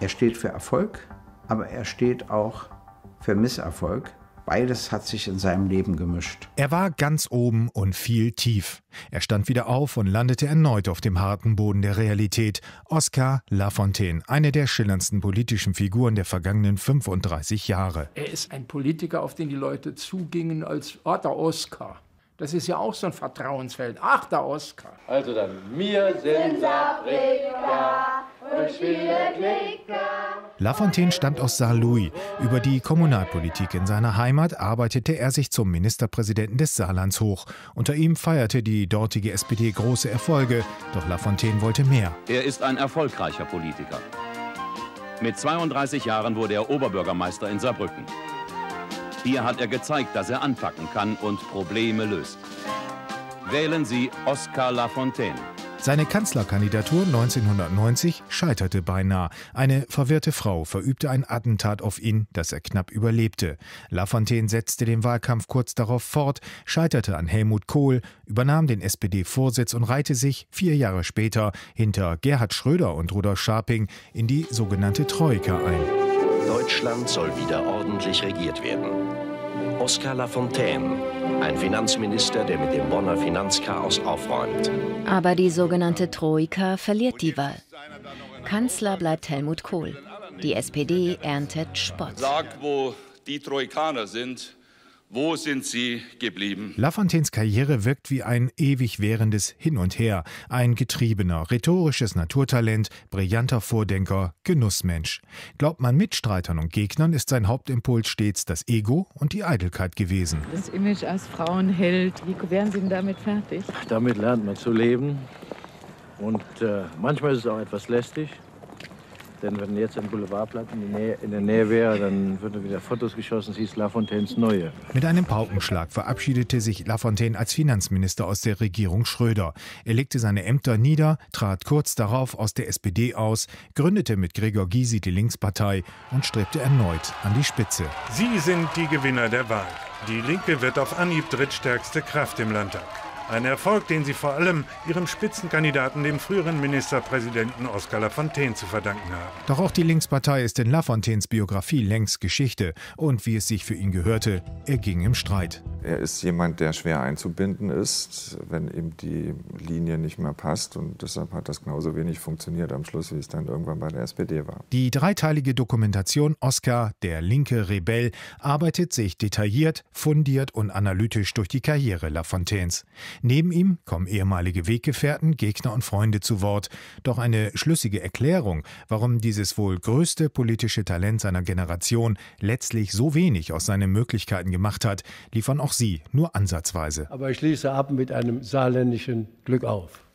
Er steht für Erfolg, aber er steht auch für Misserfolg. Beides hat sich in seinem Leben gemischt. Er war ganz oben und fiel tief. Er stand wieder auf und landete erneut auf dem harten Boden der Realität. Oscar Lafontaine, eine der schillerndsten politischen Figuren der vergangenen 35 Jahre. Er ist ein Politiker, auf den die Leute zugingen als oh, der Oscar. Das ist ja auch so ein Vertrauensfeld. Ach, der Oscar. Also dann, mir sind Klicker. Lafontaine stammt aus Saarlouis. Über die Kommunalpolitik in seiner Heimat arbeitete er sich zum Ministerpräsidenten des Saarlands hoch. Unter ihm feierte die dortige SPD große Erfolge. Doch Lafontaine wollte mehr. Er ist ein erfolgreicher Politiker. Mit 32 Jahren wurde er Oberbürgermeister in Saarbrücken. Hier hat er gezeigt, dass er anpacken kann und Probleme löst. Wählen Sie Oskar Lafontaine. Seine Kanzlerkandidatur 1990 scheiterte beinahe. Eine verwirrte Frau verübte ein Attentat auf ihn, das er knapp überlebte. Lafontaine setzte den Wahlkampf kurz darauf fort, scheiterte an Helmut Kohl, übernahm den SPD-Vorsitz und reihte sich vier Jahre später hinter Gerhard Schröder und Rudolf Scharping in die sogenannte Troika ein. Deutschland soll wieder ordentlich regiert werden. Oskar Lafontaine, ein Finanzminister, der mit dem Bonner Finanzchaos aufräumt. Aber die sogenannte Troika verliert die Wahl. Kanzler bleibt Helmut Kohl. Die SPD erntet Spott. Sagt, wo die Troikaner sind, wo sind sie geblieben? Lafontaines Karriere wirkt wie ein ewig währendes Hin und Her. Ein getriebener, rhetorisches Naturtalent, brillanter Vordenker, Genussmensch. Glaubt man Mitstreitern und Gegnern, ist sein Hauptimpuls stets das Ego und die Eitelkeit gewesen. Das Image als Frauenheld, wie werden Sie denn damit fertig? Damit lernt man zu leben. Und äh, manchmal ist es auch etwas lästig. Denn wenn jetzt ein Boulevardblatt in, Nähe, in der Nähe wäre, dann würden wieder Fotos geschossen, hieß Lafontaines Neue. Mit einem Paukenschlag verabschiedete sich Lafontaine als Finanzminister aus der Regierung Schröder. Er legte seine Ämter nieder, trat kurz darauf aus der SPD aus, gründete mit Gregor Gysi die Linkspartei und strebte erneut an die Spitze. Sie sind die Gewinner der Wahl. Die Linke wird auf Anhieb drittstärkste Kraft im Landtag. Ein Erfolg, den sie vor allem ihrem Spitzenkandidaten, dem früheren Ministerpräsidenten Oskar Lafontaine, zu verdanken haben. Doch auch die Linkspartei ist in Lafontaines Biografie längst Geschichte. Und wie es sich für ihn gehörte, er ging im Streit. Er ist jemand, der schwer einzubinden ist, wenn ihm die Linie nicht mehr passt. Und deshalb hat das genauso wenig funktioniert am Schluss, wie es dann irgendwann bei der SPD war. Die dreiteilige Dokumentation Oscar, der linke Rebell, arbeitet sich detailliert, fundiert und analytisch durch die Karriere Lafontaines. Neben ihm kommen ehemalige Weggefährten, Gegner und Freunde zu Wort. Doch eine schlüssige Erklärung, warum dieses wohl größte politische Talent seiner Generation letztlich so wenig aus seinen Möglichkeiten gemacht hat, liefern auch Sie nur ansatzweise. Aber ich schließe ab mit einem saarländischen Glück auf.